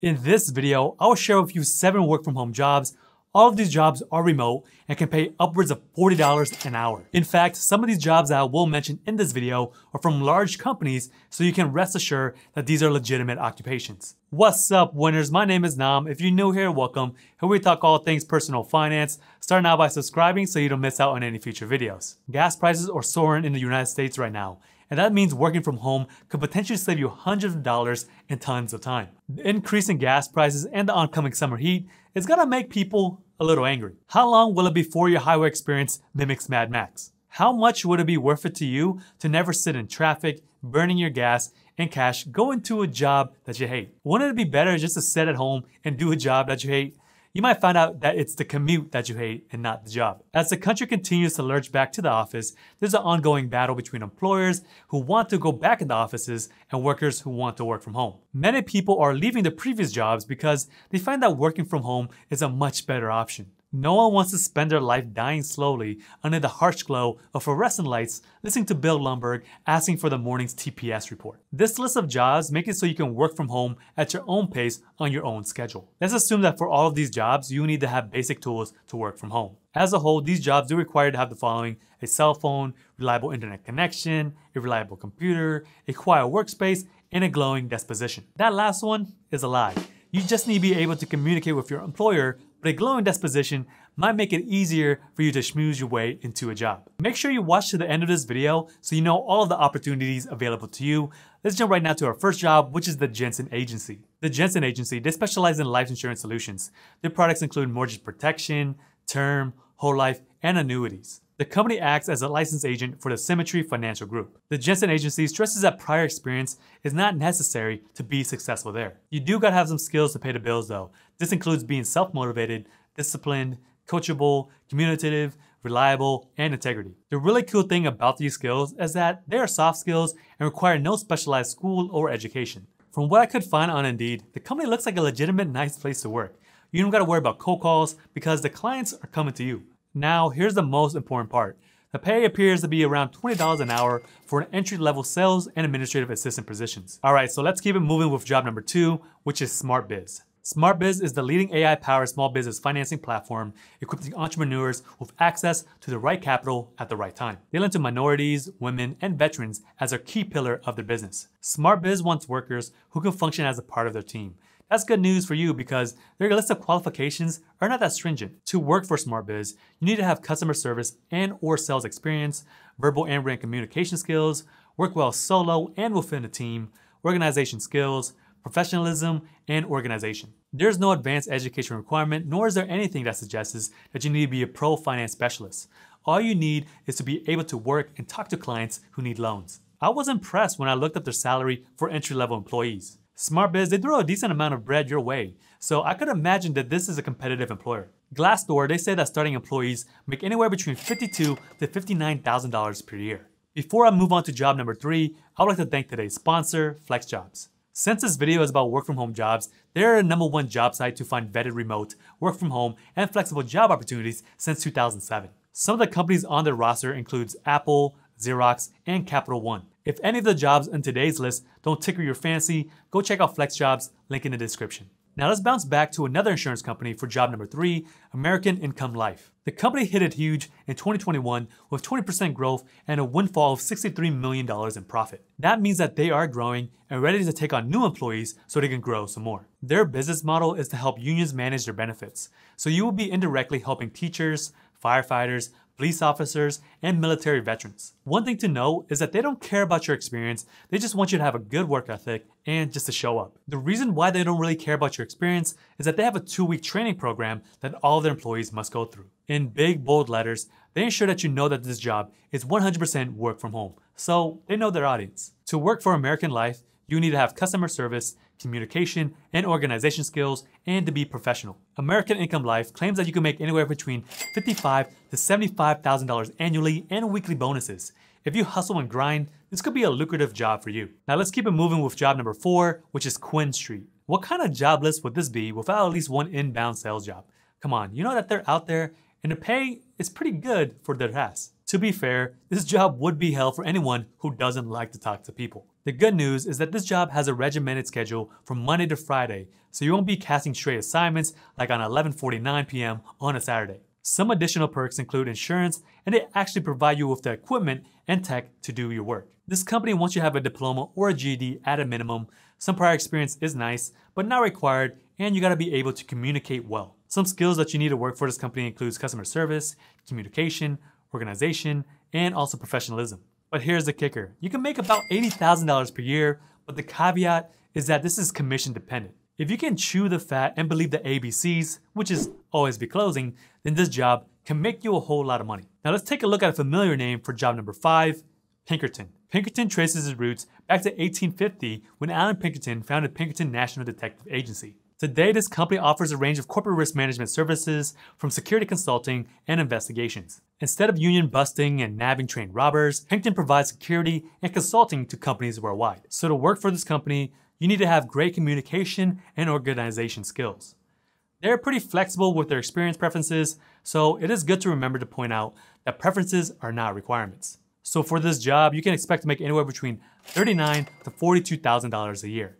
In this video, I will share with you 7 work from home jobs. All of these jobs are remote and can pay upwards of $40 an hour. In fact, some of these jobs that I will mention in this video are from large companies, so you can rest assured that these are legitimate occupations. What's up, winners? My name is Naam. If you're new here, welcome. Here we talk all things personal finance. Start now by subscribing so you don't miss out on any future videos. Gas prices are soaring in the United States right now and that means working from home could potentially save you hundreds of dollars and tons of time. The increase in gas prices and the oncoming summer heat is gonna make people a little angry. How long will it be before your highway experience mimics Mad Max? How much would it be worth it to you to never sit in traffic, burning your gas and cash, going to a job that you hate? Wouldn't it be better just to sit at home and do a job that you hate you might find out that it's the commute that you hate and not the job. As the country continues to lurch back to the office, there's an ongoing battle between employers who want to go back in the offices and workers who want to work from home. Many people are leaving their previous jobs because they find that working from home is a much better option. No one wants to spend their life dying slowly under the harsh glow of fluorescent lights listening to Bill Lumbergh asking for the morning's TPS report. This list of jobs make it so you can work from home at your own pace on your own schedule. Let's assume that for all of these jobs, you need to have basic tools to work from home. As a whole, these jobs do require to have the following a cell phone, reliable internet connection, a reliable computer, a quiet workspace, and a glowing disposition. That last one is a lie. You just need to be able to communicate with your employer but a glowing disposition might make it easier for you to schmooze your way into a job. Make sure you watch to the end of this video so you know all of the opportunities available to you. Let's jump right now to our first job, which is the Jensen Agency. The Jensen Agency, they specialize in life insurance solutions. Their products include mortgage protection, term, whole life, and annuities. The company acts as a license agent for the Symmetry Financial Group. The Jensen Agency stresses that prior experience is not necessary to be successful there. You do gotta have some skills to pay the bills though. This includes being self-motivated, disciplined, coachable, communicative, reliable, and integrity. The really cool thing about these skills is that they are soft skills and require no specialized school or education. From what I could find on Indeed, the company looks like a legitimate nice place to work. You don't gotta worry about cold calls because the clients are coming to you. Now, here's the most important part. The pay appears to be around $20 an hour for an entry-level sales and administrative assistant positions. All right, so let's keep it moving with job number two, which is SmartBiz. SmartBiz is the leading AI-powered small business financing platform equipping entrepreneurs with access to the right capital at the right time. They lend to minorities, women, and veterans as a key pillar of their business. SmartBiz wants workers who can function as a part of their team, that's good news for you because their list of qualifications are not that stringent. To work for SmartBiz, you need to have customer service and or sales experience, verbal and written communication skills, work well solo and within a team, organization skills, professionalism, and organization. There's no advanced education requirement, nor is there anything that suggests that you need to be a pro finance specialist. All you need is to be able to work and talk to clients who need loans. I was impressed when I looked up their salary for entry-level employees. SmartBiz, they throw a decent amount of bread your way, so I could imagine that this is a competitive employer. Glassdoor, they say that starting employees make anywhere between 52 to $59,000 per year. Before I move on to job number three, I would like to thank today's sponsor, FlexJobs. Since this video is about work from home jobs, they're the number one job site to find vetted remote, work from home, and flexible job opportunities since 2007. Some of the companies on their roster includes Apple, Xerox, and Capital One. If any of the jobs in today's list don't tickle your fancy, go check out FlexJobs, link in the description. Now let's bounce back to another insurance company for job number three, American Income Life. The company hit it huge in 2021 with 20% growth and a windfall of $63 million in profit. That means that they are growing and ready to take on new employees so they can grow some more. Their business model is to help unions manage their benefits. So you will be indirectly helping teachers, firefighters, police officers, and military veterans. One thing to know is that they don't care about your experience, they just want you to have a good work ethic and just to show up. The reason why they don't really care about your experience is that they have a two-week training program that all their employees must go through. In big, bold letters, they ensure that you know that this job is 100% work from home, so they know their audience. To work for American Life, you need to have customer service, communication, and organization skills, and to be professional. American Income Life claims that you can make anywhere between $55 to $75,000 annually and weekly bonuses. If you hustle and grind, this could be a lucrative job for you. Now let's keep it moving with job number four, which is QuinStreet. What kind of job list would this be without at least one inbound sales job? Come on, you know that they're out there and the pay is pretty good for their task. To be fair, this job would be hell for anyone who doesn't like to talk to people. The good news is that this job has a regimented schedule from Monday to Friday, so you won't be casting straight assignments like on 11:49 p.m. on a Saturday. Some additional perks include insurance, and they actually provide you with the equipment and tech to do your work. This company wants you to have a diploma or a GED at a minimum. Some prior experience is nice, but not required, and you gotta be able to communicate well. Some skills that you need to work for this company includes customer service, communication, organization, and also professionalism. But here's the kicker. You can make about $80,000 per year, but the caveat is that this is commission dependent. If you can chew the fat and believe the ABCs, which is always be closing, then this job can make you a whole lot of money. Now let's take a look at a familiar name for job number five, Pinkerton. Pinkerton traces his roots back to 1850 when Allan Pinkerton founded Pinkerton National Detective Agency. Today, this company offers a range of corporate risk management services from security consulting and investigations. Instead of union busting and nabbing trained robbers, Pinkerton provides security and consulting to companies worldwide. So to work for this company, you need to have great communication and organization skills. They're pretty flexible with their experience preferences, so it is good to remember to point out that preferences are not requirements. So for this job, you can expect to make anywhere between $39 to $42,000 a year.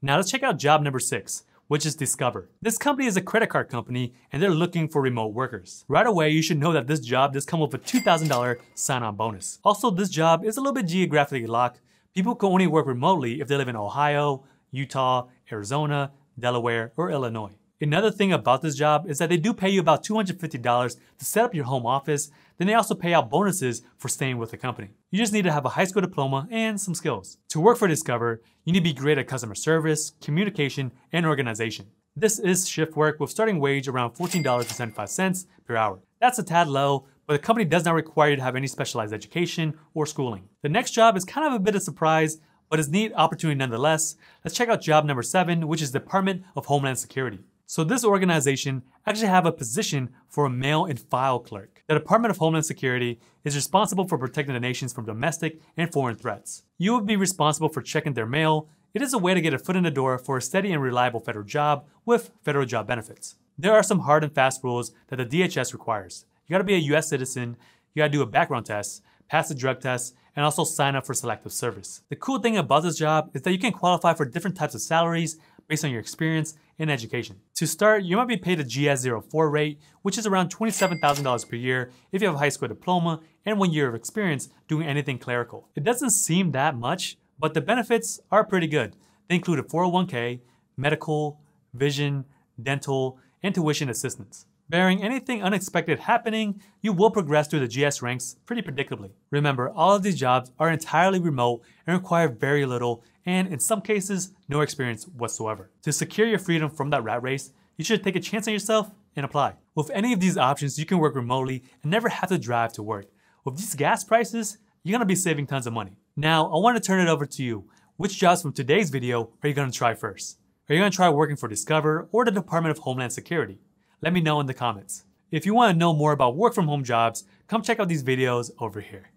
Now let's check out job number six, which is Discover. This company is a credit card company and they're looking for remote workers. Right away, you should know that this job does come with a $2,000 sign-on bonus. Also, this job is a little bit geographically locked. People can only work remotely if they live in Ohio, Utah, Arizona, Delaware, or Illinois. Another thing about this job is that they do pay you about $250 to set up your home office, then they also pay out bonuses for staying with the company. You just need to have a high school diploma and some skills. To work for Discover, you need to be great at customer service, communication, and organization. This is shift work with starting wage around $14.75 per hour. That's a tad low, but the company does not require you to have any specialized education or schooling. The next job is kind of a bit of a surprise, but it's neat opportunity nonetheless. Let's check out job number seven, which is Department of Homeland Security. So this organization actually have a position for a mail and file clerk. The Department of Homeland Security is responsible for protecting the nations from domestic and foreign threats. You would be responsible for checking their mail. It is a way to get a foot in the door for a steady and reliable federal job with federal job benefits. There are some hard and fast rules that the DHS requires. You gotta be a US citizen, you gotta do a background test, pass the drug test, and also sign up for selective service. The cool thing about this job is that you can qualify for different types of salaries based on your experience and education. To start, you might be paid a GS-04 rate, which is around $27,000 per year if you have a high school diploma and one year of experience doing anything clerical. It doesn't seem that much, but the benefits are pretty good. They include a 401k, medical, vision, dental, and tuition assistance. Bearing anything unexpected happening, you will progress through the GS ranks pretty predictably. Remember, all of these jobs are entirely remote and require very little, and in some cases, no experience whatsoever. To secure your freedom from that rat race, you should take a chance on yourself and apply. With any of these options, you can work remotely and never have to drive to work. With these gas prices, you're gonna be saving tons of money. Now, I wanna turn it over to you. Which jobs from today's video are you gonna try first? Are you gonna try working for Discover or the Department of Homeland Security? Let me know in the comments. If you want to know more about work from home jobs, come check out these videos over here.